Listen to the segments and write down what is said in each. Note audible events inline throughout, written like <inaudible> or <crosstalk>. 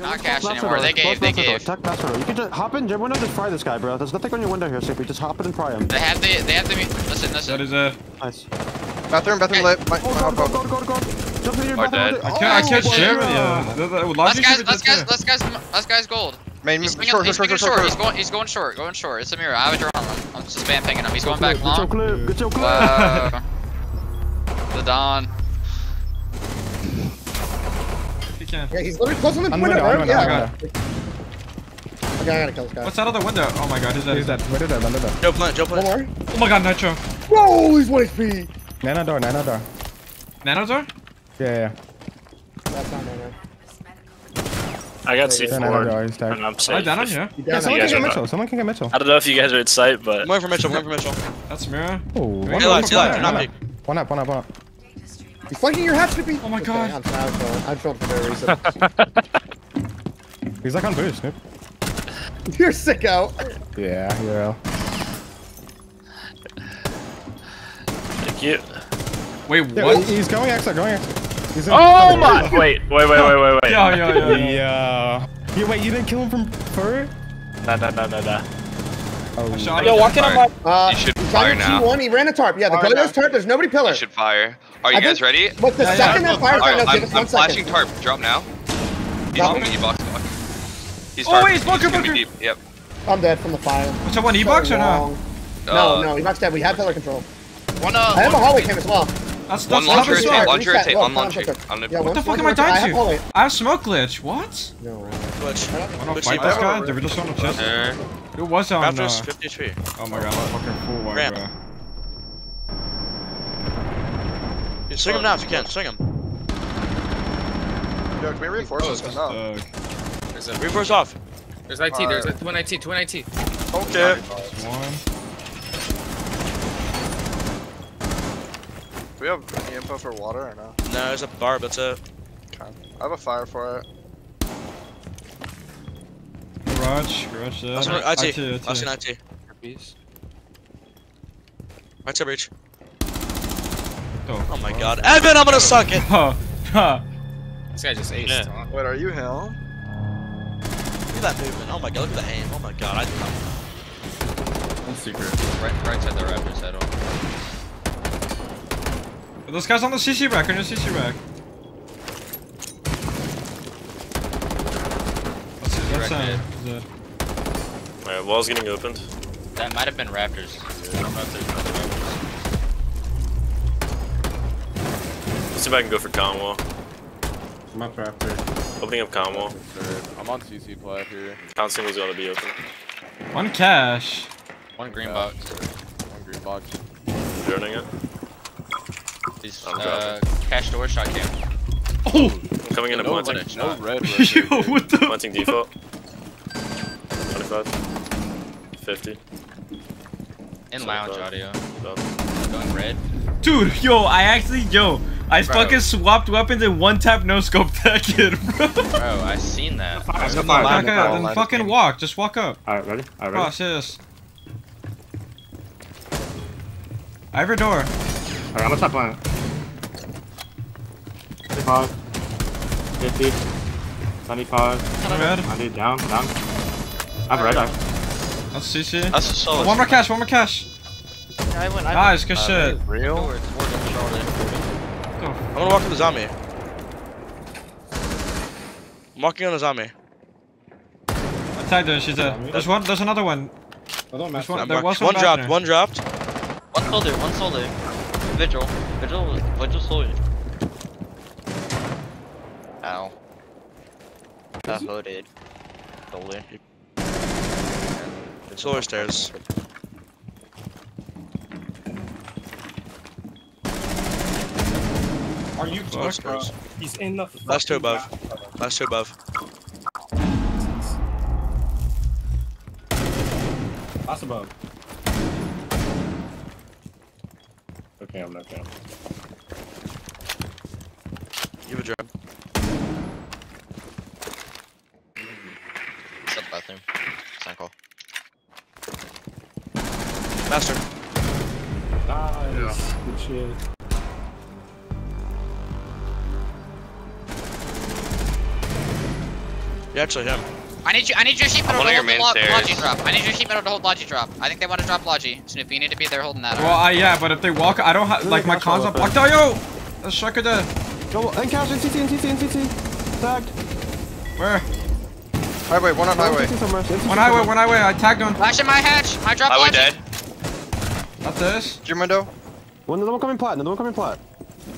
Not cash Close anymore. They gave. They master door, gave. Check master door. You can just hop in, your window, just fry this guy, bro. There's nothing on your window here, so if we just hop in and pry him. They have the. They have the. Listen, listen. is a. Nice. Bathroom, bathroom Okay. lit. My, oh, Go, my go, hot go, go, go, go, go. Jump in your Or bathroom. dead. I can't. I oh, can't Oh, share with yeah. you. The- the- Last Logic guy's. should be Last guy's. dead. Last guy's. Last guy's gold. Main, He's short, swinging, short, he's short, short, short. short. He's going. He's going short. Going short. It's a mirror. I have a drone on him. I'm just spam pinging him. He's going back Get your long. clip, get your clip. <laughs> The Don. You can. Yeah, he's literally close on the I'm window, window, right? I'm Yeah. window, Okay, I gotta kill this guy. What's that other window? Oh my god, who's that? He's dead. Where did that? Under door. Joe plant, Joe One more. Oh my god, Nitro. Whoa, he's 1 HP. Nano door. Nano door. Nano door? Yeah, yeah. That's not man. I got Yeah, nano door. C4. And I'm Am I safe. down on here? Yeah, someone can get Mitchell. Someone can get Mitchell. I don't know if you guys are in sight, but I'm going for Mitchell, I'm going for Mitchell. That's mirror. Oh, one Hey, up, lads, one lads, up, not one peek. up. One up, one up, one up. He's flanking your hat, Snoopy. Oh my Okay, God. I'm, I'm trolling. I'm trolling for no reason. <laughs> He's like on boost, Snoop. <laughs> You're sicko. Yeah, yeah. thank you. Wait, Yeah, what? He's going extra, going extra. He's in Oh my! Wait, wait, wait, wait, wait, wait. Yo, yo, yo, yo. Yeah. You wait, you didn't kill him from fur? No, no, no, no, no. Oh, shot Yo, him. walk in on my. Uh, You should fire now. T1, he ran a tarp. Yeah, the Fire go goes tarp, there's nobody pillar. You should fire. Are you I guys think- ready? But the Yeah, yeah, second yeah. that fires, Alright, no, give I'm, us I'm one flashing second. tarp. Drop now. He's Drop holding me. E-box. He's Oh, wait, it's bunker, He's gonna be bunker. deep. Yep. I'm dead from the fire. What's that one E-box So or no? long. No, Uh, no, Evox dead. We have pillar control. One uh. I have a one- hallway cam as well. That's, One that's launcher launcher cover is tape. fire. Launcher Reset. tape. Look, I'm launching. contact. I'm Yeah. What the one- fuck am I contact. Dying to? hallway. I have smoke glitch. What? No, uh, Glitch. I don't Glitch fight this guy. They were just on the chest. Uh, It was on. Uh, Raptors, 50 HP. oh my god, I'm fucking full white, Ramp. bro. You swing him now if you can. Swing him. Yo, can we reinforce this? Cause no. Uh, There's a. Reverse off. There's IT. There's a twin IT. Twin IT. Okay. one. Do we have any info for water or no? No, there's a bar, that's it. Okay. I have a fire for it. Garage, garage there. Last one, IT. IT. Last one, IT. Right to breach. Oh my god. Evan, I'm gonna suck it! <laughs> Oh, huh. This guy just aced. Yeah. Wait, are you him? Look at that movement. Oh my god, look at the aim. Oh my god. I, One secret. Right, right side the Raptors head on. This guy's on the CC rack, on the CC rack. Let's see, that's Rack uh, hit. the- Alright, wall's getting opened. That might have been Raptors. I don't know if there's other Raptors. Let's see if I can go for con wall. I'm up after. Opening up con wall. I'm on CC plat here. Con single's gonna be open. One cash. One green box. One green box. Droning it. He's I'm uh, cash door shot cam. Oh! I'm coming in and No, planting. footage. no not. red. right <laughs> Yo, there, dude. what the? Planting default. 25. 50. In So lounge done. audio. Done. Going red. Dude, yo, I actually, yo, I Bro. fucking swapped weapons and one tap no scope <laughs> that kid, bro. Bro, I seen that. Let's go fire. fire. Back up, then fucking walk, just walk up. Alright, ready? Alright, Oh, see this. I have your door. Alright, I'm gonna stop playing. 55. 50. 75. I'm red. 90. Down, down. I'm red. eye. That's CC. That's a solid. One more cash, one more cash. I went. Nice, good uh, shit. Real? Towards, towards the shoulder. I'm gonna walk to the zombie. I'm walking on the zombie. I tagged her, she's dead. There's one, there's another one. There's one, I'm there marked. was one one dropped, one dropped. One soldier. One soldier. Vigil. Vigil. Vigil soldier. Ow. Got hooded. Soldier. Solar stairs. Are you Solar stairs. He's in the Last two above. Last two above. Last above. Okay, I'm not okay. You have a drone. Sub bathroom. Cycle. Master. Nice. Good shit. Yeah, actually him. I need you. I need your sheet metal to of your hold the lo- stairs. Logi drop. I need your sheet metal to hold Logi drop. I think they want to drop Logi. Snoopy, you need to be there holding that. Well, I, yeah, but if they walk, I don't have like my cons are blocked. Oh, yo, the striker dead. Go, and cash, NCT, NCT, NCT. Tagged. Where? Highway, one on highway. NCT somewhere. NCT One highway, somewhere. one highway. I tagged one. Flash in my hatch. My drop Highway Logi. dead. That's this. Gym window. One, another one coming plat, another one coming plat.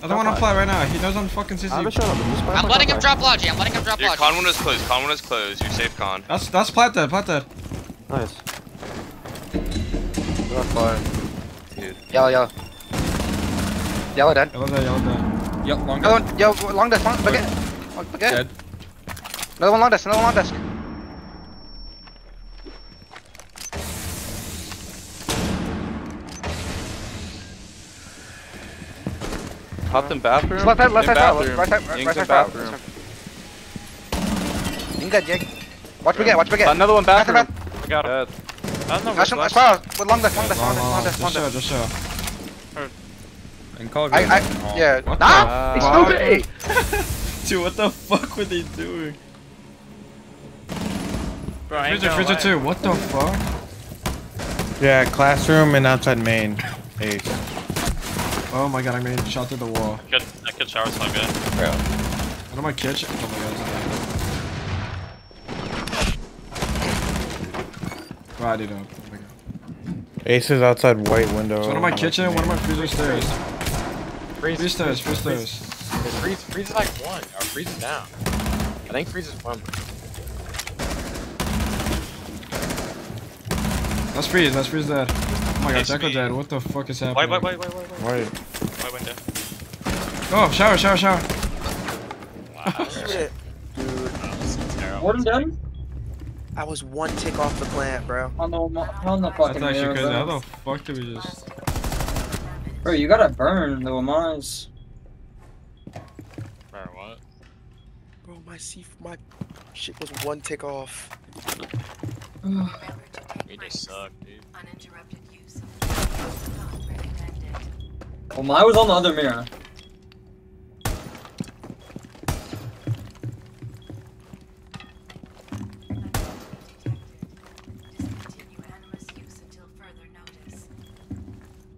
Other one on flat right now. He knows I'm fucking I have a CC. shot up. Just I'm letting him drop Logi. I'm letting him drop Your Logi. con window is closed. Con window is closed. You're safe, con. That's that's plat dead. Plat dead. Nice. Not fire. Yellow, yellow. Yellow dead. Yellow dead. Yellow dead. Yep, long Another one, yo, long desk, long, baguette. Oh, baguette. Dead. Another one long desk, another one long desk. Hopped in bathroom. Left side, left In side, fire, bathroom. right side, Ying's right in side, fire. bathroom. Ying dead, Ying. Watch baguette, watch baguette. Another one Back bathroom. I got him. Dead. I don't know Flash him, where's long desk, long desk, long Long, long, long long. Just show. Just show. And call I, I, yeah. What Nah, the ah! he's fuck? stupid. <laughs> Dude, what the fuck were they doing? Bro, I Freezer, freezer lie. two. What the fuck? Yeah, classroom and outside main. Ace. Oh my god, I made shot through the wall. Good, that kid shower's not good. What am I kitchen? Oh my god. it's Right it up. Oh my god. Ace is outside white window. So one of my kitchen, one of my freezer stairs. Freeze. Free stairs, free stairs. Freeze, freeze is like one, or freeze is down. I think freeze is one. That's freeze, let's freeze dead. Oh my god, It's Jacko me. dead. What the fuck is Wait, happening? wait, wait, wait, wait, wait. White. Wait, wait, there. Oh, shower, shower, shower. Wow. <laughs> Terrible. Warden done? I was one tick off the plant, bro. On the, on the That's fucking actually mirror, crazy. How the fuck did we just... Bro, you gotta burn the Lamars. Bro, what? Bro, my C, my shit was one tick off. <sighs> We just suck, dude. Well, mine was on the other mirror.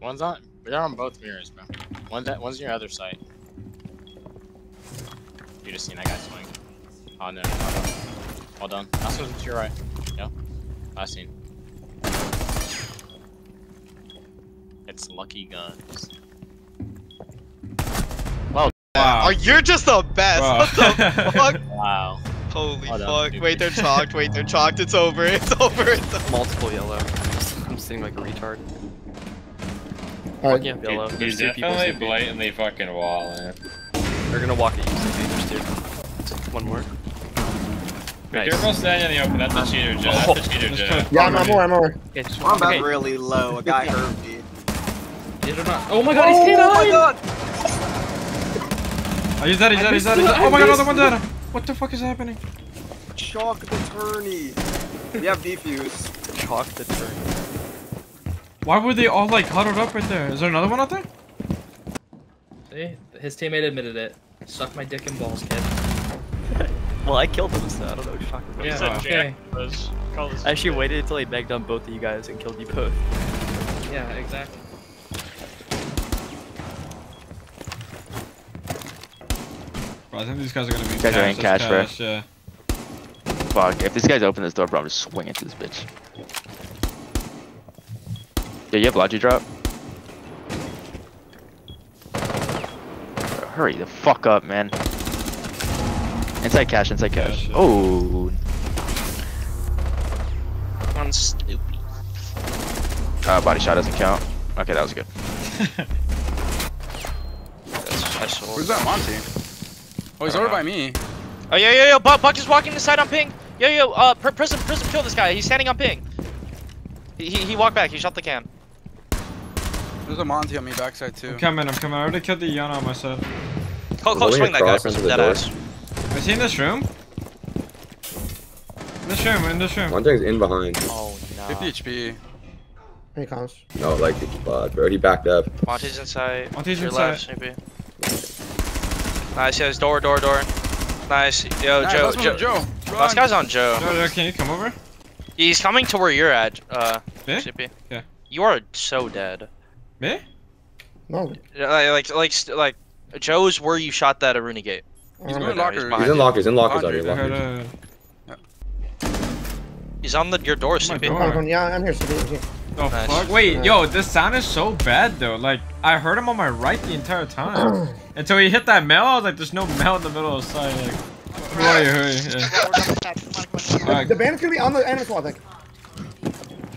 One's on. They're on both mirrors, bro. One's at, one's on your other side. You just seen that guy swing. Oh no. Well done. Last one's to your right. Yeah. Last scene. It's lucky guns. Wow. Oh, you're just the best. Wow. What the <laughs> fuck? Wow. Holy Well fuck. dude. Wait, they're chalked. Wait, they're chalked. It's over. It's <laughs> over. It's over. Multiple yellow. I'm sitting like a retard. Alright. Walking up yellow. There's two people. definitely CP. blatantly fucking walling. They're gonna walk at you. CP. There's two. One more. Nice. Careful standing in the open. That's a cheater, Joe. That's a oh. cheater, Just Joe. Yeah, I'm I'm more, I'm more. Okay, just I'm okay. really low. A guy <laughs> hurt me. Did or not? Oh my god, he's Oh my god. Oh, he's dead, he's dead, he's dead, he's dead. Oh my god, another one dead. What the fuck is happening? Chalk the tourney. We have defuse. Chalk the turn. Why were they all like huddled up right there? Is there another one out there? See? His teammate admitted it. Suck my dick and balls, kid. <laughs> Well, I killed him, so I don't know what you're talking about. Yeah, Said okay. Jack was- call this I actually waited until he begged on both of you guys and killed you both. Yeah, exactly. Bro, I think these guys are gonna be Guys are in cash, cash, bro. cash, Yeah. Fuck, if this guy's open this door, bro, I'm just swinging to this bitch. Yeah, you have Logi drop? Hurry the fuck up, man. Inside cash, inside cash. Cash, yeah. Oh, I'm stupid. uh, body shot doesn't count. Okay, that was good. <laughs> Who's that Monty? Oh, he's over by me. Oh, yeah, yeah, yeah. Buck, Buck is walking this side on ping. Yo, yo, uh, Pr Prism, Prism, kill this guy. He's standing on ping. He, he, he walked back. He shot the cam. There's a Monty on me backside too. I'm coming, I'm coming. I already killed the Iana on my side. Close, close, swing that guy. Prism, dead ass. Is he in this room? In this room, in this room. One thing's in behind. Oh, no. 50 HP. He comes. No, like the spot, bro. He backed up. Monty's inside. Monty's Your inside. left, Snoopy. Nice, yes, door, door, door. Nice. Yo, Nice, Joe, let's Joe. move, Joe. Last guy's on Joe. Joe, Joe, can you come over? He's coming to where you're at, uh, Me? CP. Yeah. You are so dead. Me? No. Like, like, like, like, Joe's where you shot that Aruni gate. He's Um, going no, locker. he's He's in lockers, in lockers Behind out here. you. I heard, Lockers. uh, He's on the your door, Oh my CP. God. Come on, come on. Yeah, I'm here. CP, I'm here. Oh Nice. fuck! Wait, Nice. yo, this sound is so bad though. Like I heard him on my right the entire time <clears throat> until he hit that mail. I was like, "There's no mail in the middle of the side." Like, who are you? Who are you? Yeah. Alright, The bandit's gonna be on the enemy squad, I think.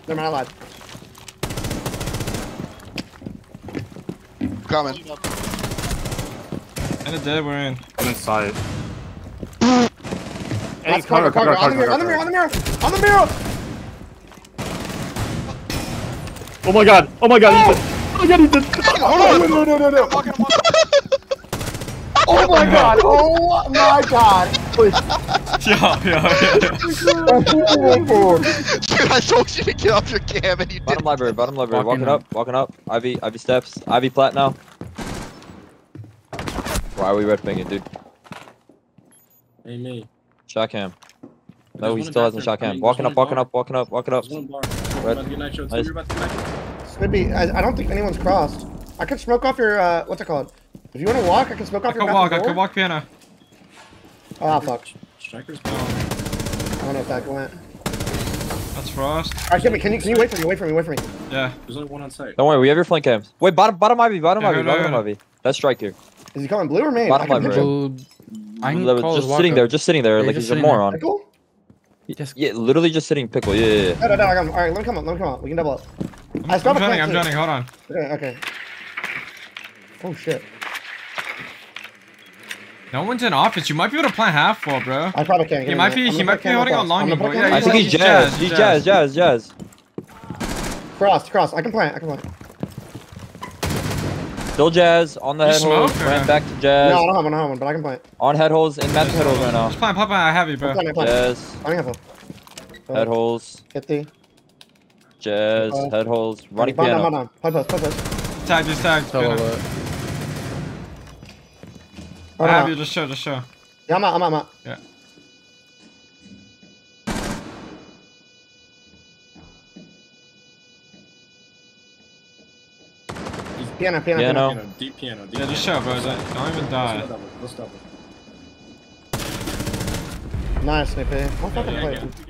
Never mind, I lied. Coming. and the dead we're in. I'm inside. That's cover, cover, on the mirror, on the mirror, on the mirror, on the mirror! Oh my god! Oh my god! He's dead. Oh my god! He's dead. Hold on. No, no, no, no. Fucking one. <laughs> Oh my god! Oh, oh my god! Yo, yo, yo. Dude, I told you to get off your cam and you Bottom didn't. library, bottom library. Walking Walking up, walking up. Ivy, Ivy steps. Ivy plat now. Why are we red pinging, dude? Hey me. Shot cam. No, he still hasn't shot cam. Walking up, walking up, walking up, walking up. There's one bar. Red. About to get nitro too. Nice. You're about to get nitro. Could be. I, I don't think anyone's crossed. I could smoke off your, uh, what's it called? If you want to walk, I can smoke I off your could walk. I bathroom could door. walk piano. Oh, fuck. Strikers. I don't know if that went. That's Frost. Alright, Jimmy, can you, can you wait for me, wait for me, wait for me. Yeah. There's only one on site. Don't worry, we have your flank cams. Wait, bottom, bottom Ivy, bottom Yeah, Ivy, heard, bottom heard. Ivy. That's strike here. Is he coming blue or main? Bottom I can library. picture. I can Level- call his just sitting walk there, just sitting there, Yeah, like just he's a sitting there. moron. Pickle? Just Yeah, literally just sitting pickle. Yeah, yeah, yeah. No, no, no, I got him. Alright, let me come up, let me come up. We can double up. I I'm still have a joining. plant I'm too. joining. Hold on. Okay, okay. Oh shit. No one's in office. You might be able to plant half full, bro. I probably can't. He might a be. minute. He I'm might be holding cam on across. I'm longing, gonna but put yeah, I think across. he's he's jazz. He's jazz, jazz. jazz, jazz. Cross, cross. I can plant, I can plant. Still jazz on the You head smoke, or- Ran back to Jazz. No, I don't have one, I don't have one, but I can plant. On head holes, in massive head holes right now. Just plant, plant, plant. I have you, bro. I'm planting, I'm planting. Jazz, I have one. head holes, 50. jazz, Uh, head holes, running Bottom down, piano. bottom down. Put post, put post. Tag, just tag. Solo piano. I have on. you. Just show. Just show. Yeah, I'm out, I'm out, I'm out. Yeah. Piano, piano, piano. Piano. Piano, deep piano. Deep Yeah, just piano. show, bro. Don't don't even Let's die. double. Let's double. Nice, Snippy. One fucking Yeah, play. yeah, yeah.